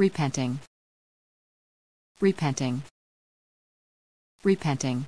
repenting. Repenting. Repenting.